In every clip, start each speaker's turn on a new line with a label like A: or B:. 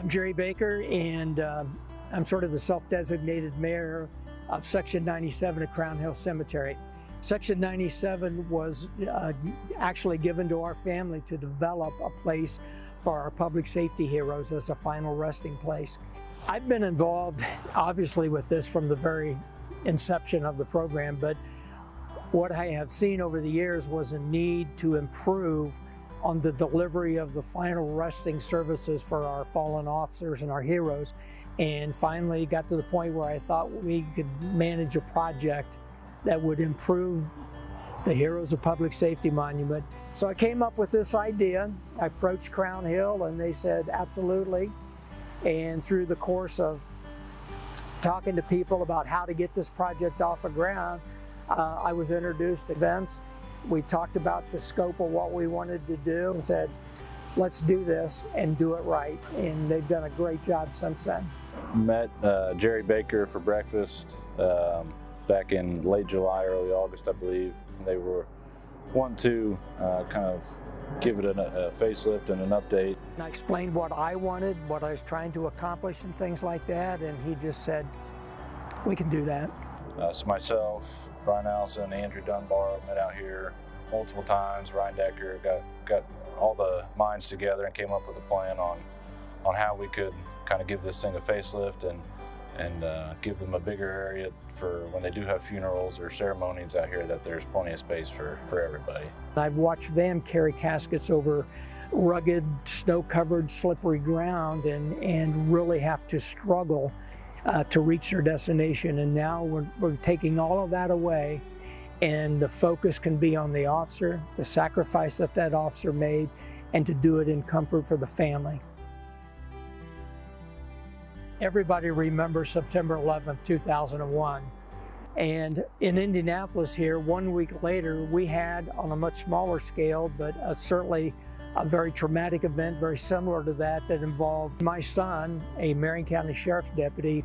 A: I'm Jerry Baker, and uh, I'm sort of the self-designated mayor of Section 97 at Crown Hill Cemetery. Section 97 was uh, actually given to our family to develop a place for our public safety heroes as a final resting place. I've been involved, obviously, with this from the very inception of the program, but what I have seen over the years was a need to improve on the delivery of the final resting services for our fallen officers and our heroes. And finally got to the point where I thought we could manage a project that would improve the Heroes of Public Safety Monument. So I came up with this idea. I approached Crown Hill and they said absolutely. And through the course of talking to people about how to get this project off the ground, uh, I was introduced to Vince we talked about the scope of what we wanted to do and said, let's do this and do it right. And they've done a great job since then.
B: Met uh, Jerry Baker for breakfast um, back in late July, early August, I believe. They were wanting to uh, kind of give it a, a facelift and an update.
A: And I explained what I wanted, what I was trying to accomplish and things like that, and he just said, we can do that.
B: Uh, so myself, Brian Allison, and Andrew Dunbar met out here multiple times. Ryan Decker got got all the minds together and came up with a plan on on how we could kind of give this thing a facelift and and uh, give them a bigger area for when they do have funerals or ceremonies out here that there's plenty of space for, for everybody.
A: I've watched them carry caskets over rugged, snow-covered, slippery ground and, and really have to struggle uh, to reach their destination. And now we're, we're taking all of that away and the focus can be on the officer, the sacrifice that that officer made, and to do it in comfort for the family. Everybody remembers September 11, 2001. And in Indianapolis here, one week later, we had on a much smaller scale, but uh, certainly a very traumatic event, very similar to that, that involved my son, a Marion County Sheriff's deputy,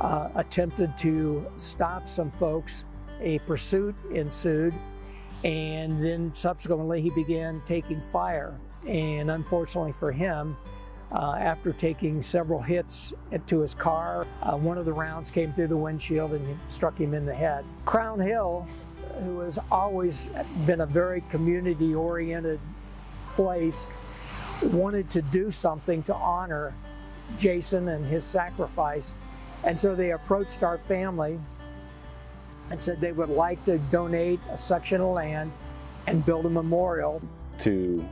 A: uh, attempted to stop some folks. A pursuit ensued, and then subsequently he began taking fire. And unfortunately for him, uh, after taking several hits to his car, uh, one of the rounds came through the windshield and struck him in the head. Crown Hill, who has always been a very community-oriented place wanted to do something to honor Jason and his sacrifice. And so they approached our family and said they would like to donate a section of land and build a memorial.
B: To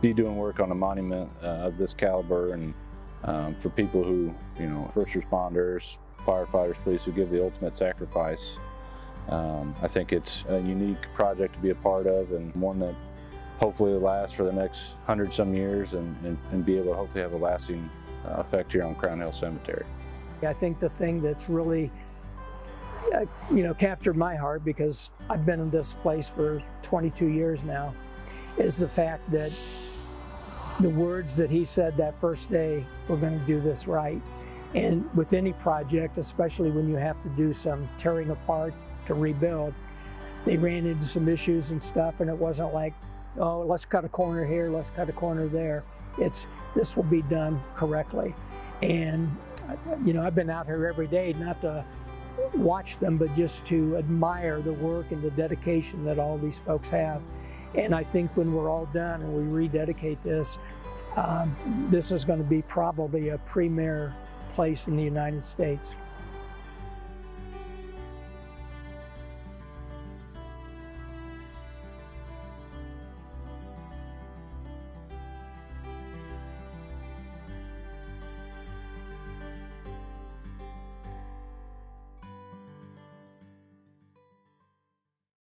B: be doing work on a monument uh, of this caliber and um, for people who, you know, first responders, firefighters, police who give the ultimate sacrifice. Um, I think it's a unique project to be a part of and one that hopefully last for the next hundred some years and, and, and, be able to hopefully have a lasting uh, effect here on Crown Hill Cemetery.
A: I think the thing that's really uh, you know captured my heart because I've been in this place for 22 years now is the fact that the words that he said that first day we're going to do this right and with any project especially when you have to do some tearing apart to rebuild they ran into some issues and stuff and it wasn't like oh, let's cut a corner here, let's cut a corner there. It's, this will be done correctly. And, you know, I've been out here every day, not to watch them, but just to admire the work and the dedication that all these folks have. And I think when we're all done and we rededicate this, um, this is going to be probably a premier place in the United States.